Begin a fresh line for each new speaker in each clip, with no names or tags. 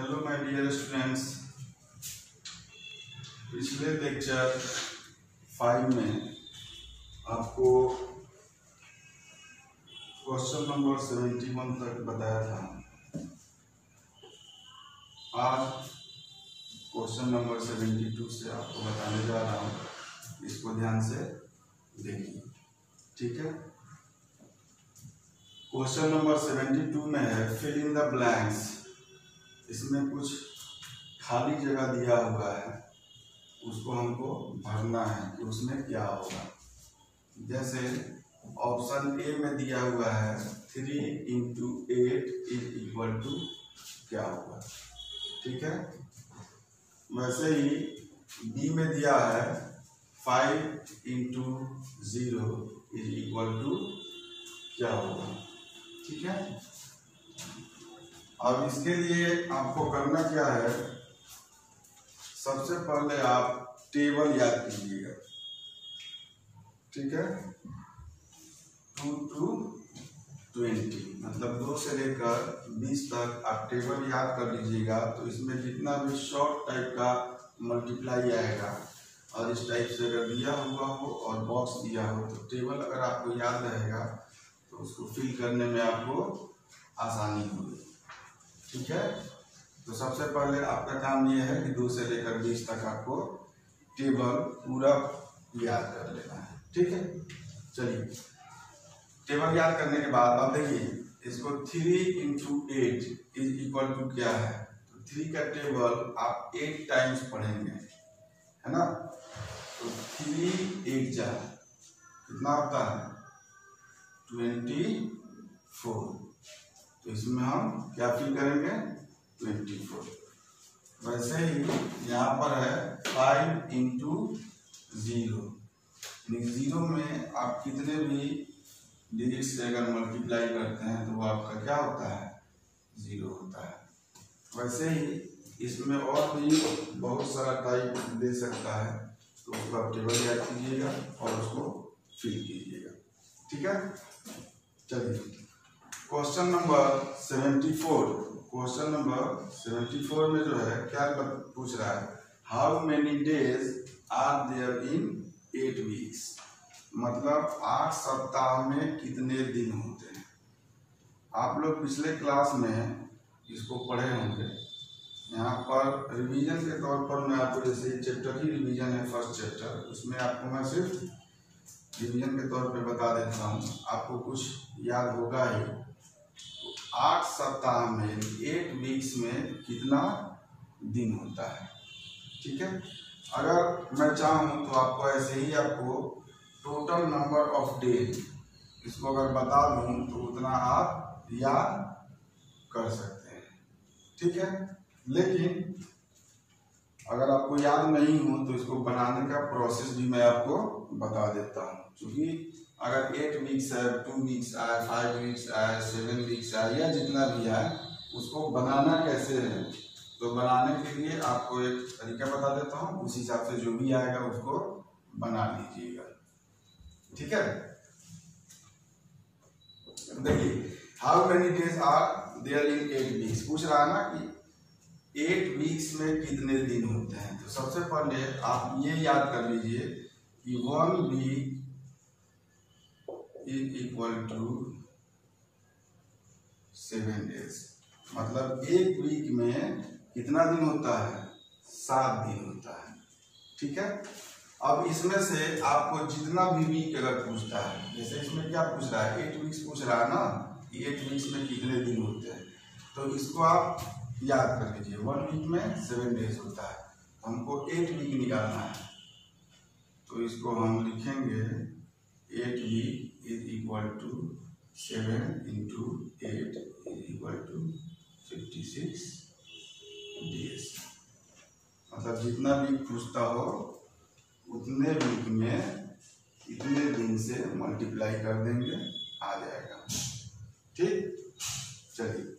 Hello my dear students पिछले lecture five में आपको क्वेश्चन नंबर सेवेंटी वन तक बताया था। आज क्वेश्चन नंबर सेवेंटी टू से आपको बताने जा रहा हूँ। इसको ध्यान से देखिए। ठीक है? क्वेश्चन नंबर सेवेंटी टू में है फिल इन द ब्लैंक्स इसमें कुछ खाली जगह दिया हुआ है, उसको हमको भरना है कि उसमें क्या होगा। जैसे ऑप्शन ए में दिया हुआ है three into eight is equal to क्या होगा? ठीक है? वैसे ही बी में दिया है five into zero is equal to क्या होगा? ठीक है? अब इसके लिए आपको करना क्या है, सबसे पहले आप टेबल याद कीजिएगा। ठीक है? टू टू ट्वेंटी मतलब दो से लेकर बीस तक आप टेबल याद कर लीजिएगा तो इसमें जितना भी शॉर्ट टाइप का मल्टीप्लाई आएगा, और इस टाइप से अगर दिया हुआ हो और बॉक्स दिया हो तो टेबल अगर आपको याद रहेगा तो उसको फिल करने में आपको आसानी होगी। ठीक है? तो सबसे पहले आपका काम यह है कि दो से लेकर बीस तक आपको टेबल पूरा याद कर लेना है। ठीक है? चलिए। टेबल याद करने के बाद, अब देखिए, इसको three into eight is equal to क्या है? तो थ्री का टेबल आप एट टाइम्स पढ़ेंगे, है ना? तो थ्री एट जा कितना होता है? ट्वेंटी फोर तो इसमें हम क्या फिल करेंगे? ट्वेंटी फोर वैसे ही यहाँ पर है फाइव इंटू ज़ीरो ज़ीरो में आप कितने भी डिजिट से अगर मल्टीप्लाई करते हैं तो वो आपका क्या होता है? ज़ीरो होता है। वैसे ही इसमें और भी बहुत सारा टाइप दे सकता है तो उसको आप टेबल याद कीजिएगा और उसको फिल कीजिएगा। ठीक है? चलिए। Question number seventy four, question number seventy four में जो है, क्या पूछ रहा है? How many days are there in eight weeks मतलब आठ सप्ताह में कितने दिन होते हैं? आप लोग पिछले क्लास में इसको पढ़े होंगे। यहाँ पर रिवीजन के तौर पर मैं आपको जैसे चैप्टर ही रिवीजन है फ़र्स्ट चैप्टर उसमें आपको मैं सिर्फ़ रिवीजन के तौर पे बता देता हूँ। आपको कुछ याद होगा ही। आठ सप्ताह में एट वीक्स में कितना दिन होता है? ठीक है? अगर मैं चाहूँ तो आपको ऐसे ही आपको टोटल नंबर ऑफ़ डे इसको अगर बता दूँ तो उतना आप याद कर सकते हैं। ठीक है? लेकिन अगर आपको याद नहीं हो तो इसको बनाने का प्रोसेस भी मैं आपको बता देता हूँ। क्योंकि अगर एट वीक्स है टू वीक्स आए फाइव वीक्स आए सेवन वीक्स आए या जितना भी आए उसको बनाना कैसे है? तो बनाने के लिए आपको एक तरीका बता देता हूँ, उस हिसाब से जो भी आएगा उसको बना लीजिएगा। ठीक है? देखिए how many days are there in eight weeks पूछ रहा है ना कि एट वीक्स में कितने दिन होते हैं? तो सबसे पहले आप ये याद कर लीजिए कि one week is equal to seven days मतलब एक वीक में कितना दिन होता है? सात दिन होता है। ठीक है? अब इसमें से आपको जितना भी वीक अगर पूछता है, जैसे इसमें क्या पूछ रहा है? एट वीक्स पूछ रहा है ना? एट वीक्स में कितने दिन होते हैं? तो इसको आप याद कर लीजिए। वन वीक में सेवन डेज़ होता है। हमको एट वीक निकालना है। तो इसको हम लिखेंगे eight week equal to seven into eight is equal to fifty six days मतलब जितना वीक पूछता हो, उतने वीक में इतने दिन से मल्टीप्लाई कर देंगे, आ जाएगा। ठीक? चलिए।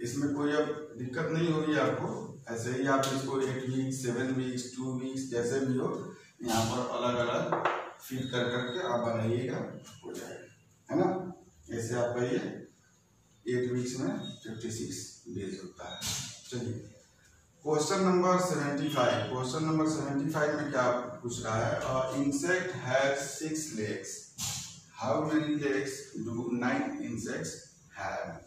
इसमें कोई अब दिक्कत नहीं होगी आपको। ऐसे ही आप इसको eight weeks seven weeks two weeks जैसे भी हो, यहाँ पर अलग अलग फिल कर करके आप बनाइएगा, हो जाएगा। है ना? ऐसे आपका ये एट वीक्स में फिफ्टी सिक्स डेज़ होता है। चलिए। Question number seventy five question number seventy five में क्या पूछ रहा है? Insect has six legs how many legs do nine insects have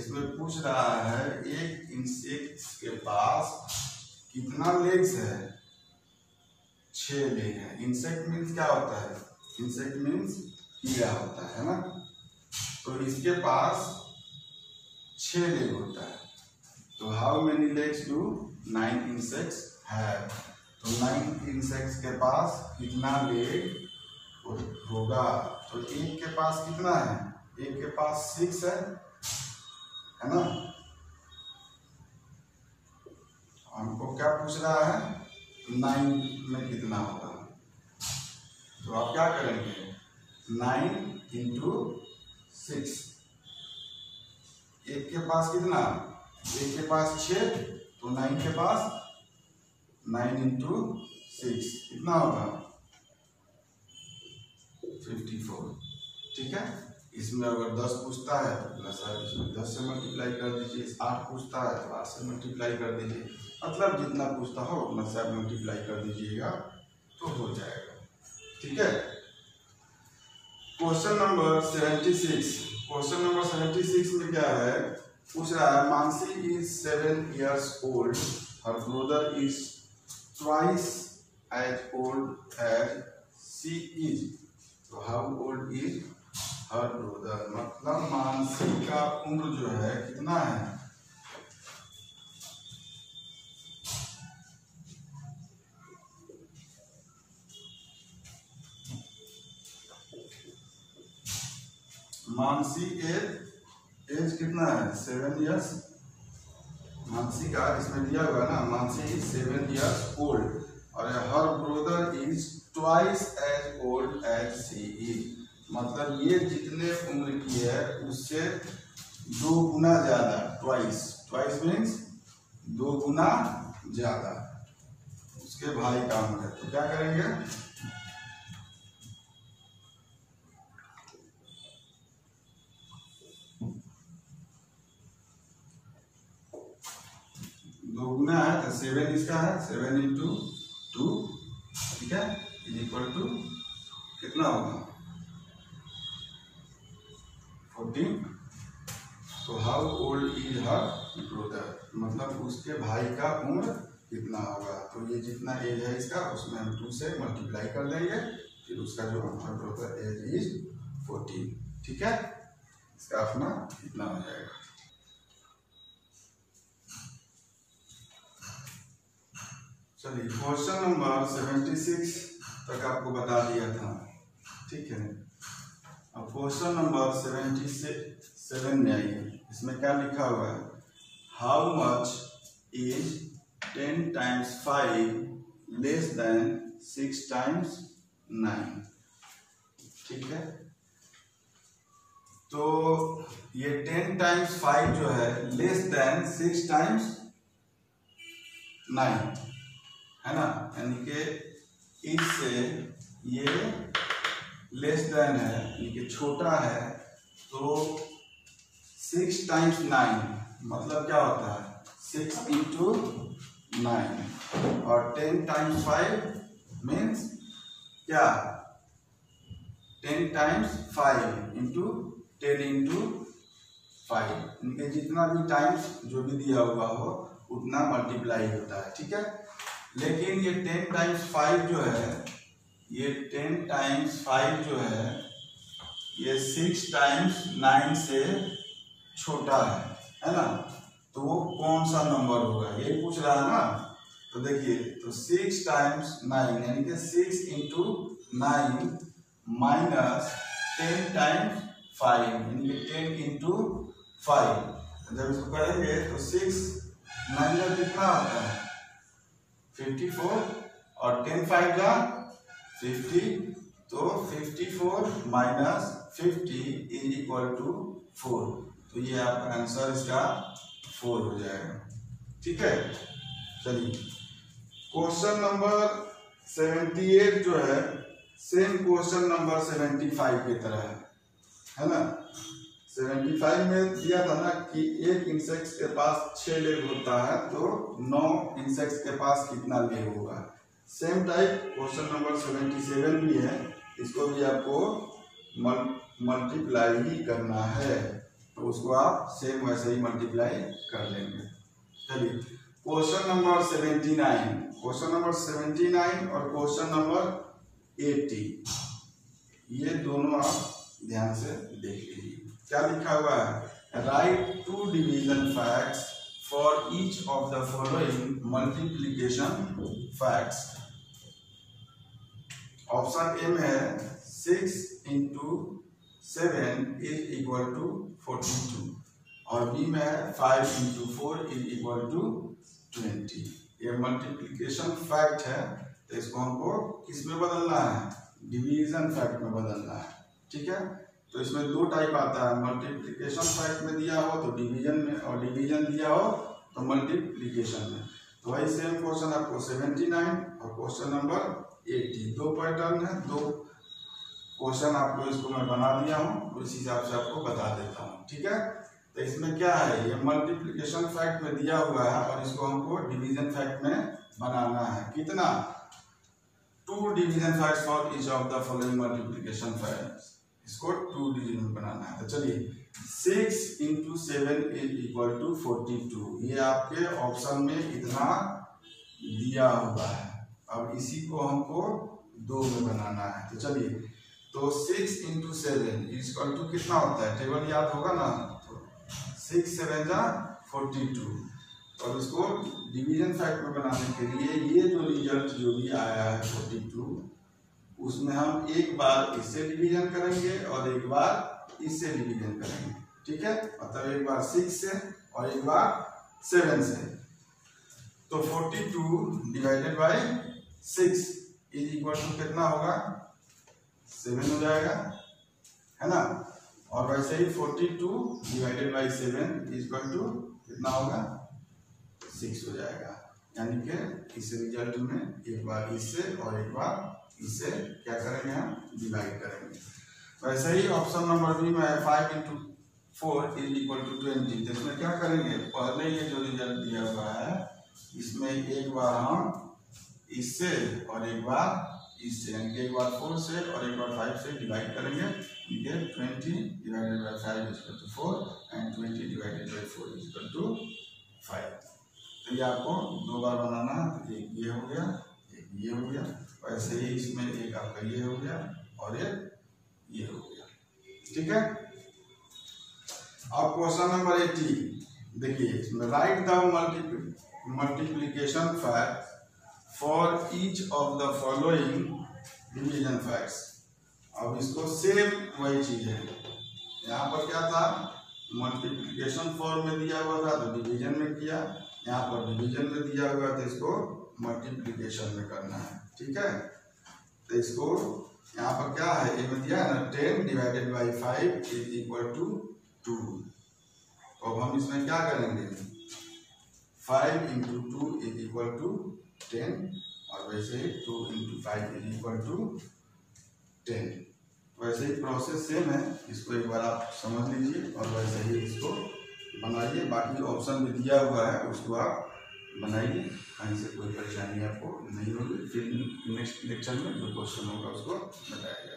इसमें पूछ रहा है, एक इंसेक्ट के पास कितना लेग्स है? छह लेग है। इंसेक्ट मीन्स क्या होता है? इंसेक्ट मीन्स कीड़ा होता है ना? तो इसके पास छह लेग होता है। तो how many legs do nine insects have तो नाइन इंसेक्ट्स के पास कितना लेग होगा? तो एक के पास कितना है? एक के पास सिक्स है है ना? हमको क्या पूछ रहा है? नाइन में कितना होगा? तो आप क्या करेंगे? नाइन इंटू सिक्स एक के पास कितना? एक के पास छ तो नाइन के पास नाइन इंटू सिक्स कितना होगा? फिफ्टी फोर ठीक है? इसमें अगर दस पूछता है तो प्लस इसमें दस से मल्टीप्लाई कर दीजिए। आठ पूछता है तो आठ से मल्टीप्लाई कर दीजिए। मतलब जितना पूछता हो उतना से आप मल्टीप्लाई कर दीजिएगा तो हो जाएगा। ठीक है? Question number seventy six question number seventy six में क्या है? पूछ रहा है Mansi is seven years old her brother is twice as old as she is तो how old is her brother मतलब मानसी का उम्र जो है, कितना है? मानसी एज एज कितना है? सेवन ईयर्स मानसी का इसमें दिया हुआ ना, Mansi is seven years old और her brother is twice as old as she is मतलब ये जितने उम्र की है, उससे दो गुना ज़्यादा ट्वाइस ट्वाइस मीन्स दो गुना ज़्यादा. उसके भाई का उम्र है। तो क्या करेंगे? गुना है तो सेवन इसका है सेवन इंटू टू ठीक है? इज़ इक्वल टू कितना होगा? फोर्टीन तो how old is her brother मतलब उसके भाई का उम्र कितना होगा? तो ये जितना एज है इसका, उसमें हम टू से मल्टीप्लाई कर देंगे फिर उसका जो her brother age is fourteen ठीक है? इसका अपना कितना हो जाएगा? चलिए, क्वेश्चन नंबर सेवेंटी सिक्स तक आपको बता दिया था। ठीक है? अब क्वेश्चन नंबर सेवेंटी सेवन में आइए। इसमें क्या लिखा हुआ है? How much is ten times five less than six times nine ठीक है? तो ये टेन टाइम्स फाइव जो है less than six times nine है ना? यानी कि इससे ये लेस देन है, यानी कि छोटा है तो सिक्स टाइम्स नाइन मतलब क्या होता है? सिक्स इंटू नाइन और टेन टाइम्स फाइव मीन्स क्या? Ten times five into ten into five इनके जितना भी टाइम्स जो भी दिया हुआ हो, उतना मल्टीप्लाई होता है, ठीक है? लेकिन ये टेन टाइम्स फाइव जो है, ये टेन टाइम्स फाइव जो है, ये सिक्स टाइम्स नाइन से छोटा है है ना? तो वो कौन सा नंबर होगा? ये पूछ रहा है ना? तो देखिए तो सिक्स टाइम्स नाइन यानी कि six into nine minus ten times five यानी कि टेन इंटू फाइव जब इसको करेंगे तो सिक्स नाइन का कितना आता है? फिफ्टी फोर और टेन फाइव का फिफ्टी तो fifty four minus fifty is equal to four तो ये आपका आंसर इसका फोर हो जाएगा। ठीक है? चलिए। क्वेश्चन नंबर सेवेंटी एट जो है same question number seventy five की तरह है। है ना? सेवेंटी फाइव में दिया था ना कि एक इंसेक्ट के पास छह लेग होता है तो नौ इंसेक्ट के पास कितना लेग होगा? Same type question number seventy seven भी है। इसको भी आपको मल्टीप्लाई ही करना है। तो उसको आप सेम वैसे ही मल्टीप्लाई कर लेंगे। चलिए question number seventy nine question number seventy nine और क्वेश्चन नंबर एटी ये दोनों आप ध्यान से देख लीजिए। क्या लिखा हुआ है? Write two division facts for each of the following multiplication facts option A में है six into seven is equal to forty two और बी में है five into four is equal to twenty ये मल्टीप्लीकेशन फैक्ट है तो इसको हमको किसमें बदलना है? डिवीज़न फैक्ट में बदलना है। ठीक है? तो इसमें दो टाइप आता है मल्टीप्लीकेशन फैक्ट में दिया हो तो डिवीज़न में, और डिवीज़न दिया हो तो मल्टीप्लीकेशन में। तो वही सेम क्वेश्चन आपको सेवेंटी नाइन और क्वेश्चन नंबर एट्टी दो पैटर्न है, दो क्वेश्चन आपको इसको मैं बना दिया हूँ उस हिसाब से आपको बता देता हूँ, ठीक है? तो इसमें क्या है, ये मल्टीप्लीकेशन फैक्ट में दिया हुआ है और इसको हमको डिवीज़न फैक्ट में बनाना है। कितना? Two division fact for each of the following multiplication fact इसको टू डिजिट में बनाना है। तो चलिए six into seven is equal to forty two ये आपके ऑप्शन में इतना दिया हुआ है। अब इसी को हमको दो में बनाना है। तो चलिए तो six into seven equal to कितना होता है? टेबल याद होगा ना? तो सिक्स सेवन जा फोर्टी टू और इसको डिवीज़न फैक्ट में बनाने के लिए ये जो रिज़ल्ट जो भी आया है फोर्टी टू उसमें हम एक बार इससे डिवीज़न करेंगे और एक बार इससे डिवीज़न करेंगे। ठीक है? मतलब एक बार सिक्स से और एक बार सेवन से। तो forty two divided by six is equal to कितना होगा? सेवन हो जाएगा। है ना? और वैसे ही forty two divided by seven is equal to कितना होगा? सिक्स हो जाएगा। यानी कि इस रिज़ल्ट में एक बार इससे और एक बार इससे क्या करेंगे हम? डिवाइड करेंगे। वैसे ही ऑप्शन नंबर बी में है five into four is equal to twenty तो इसमें क्या करेंगे? पहले ये जो रिज़ल्ट दिया हुआ है, इसमें एक बार हम इससे और एक बार इससे, यानी एक बार फोर से और एक बार फाइव से डिवाइड करेंगे। ये twenty divided by five is equal to four and twenty divided by four is equal to five तो ये आपको दो बार बनाना तो ये हो गया। ये हो गया। वैसे ही इसमें एक आपका ये हो गया और एक ये हो गया। ठीक है? अब क्वेश्चन नंबर एटी देखिए, इसमें write the multiplication fact for each of the following division facts अब इसको सेम वही चीज़ है। यहाँ पर क्या था? मल्टीप्लीकेशन फॉर्म में दिया हुआ था तो डिवीज़न में किया। यहाँ पर डिवीज़न में दिया हुआ था इसको मल्टीप्लीकेशन में करना है, ठीक है? तो इसको यहाँ पर क्या है? ये दिया है ना ten divided by five is equal to two तो अब हम इसमें क्या करेंगे? Five into two is equal to ten और वैसे ही two into five is equal to ten वैसे ही प्रोसेस सेम है, इसको एक बार आप समझ लीजिए और वैसे ही इसको बनाइए। बाकी ऑप्शन भी दिया हुआ है, उसको आप बनाइए। कहीं से कोई परेशानी आपको नहीं होगी। फिर नेक्स्ट लेक्चर में जो क्वेश्चन होगा उसको बताया जाएगा।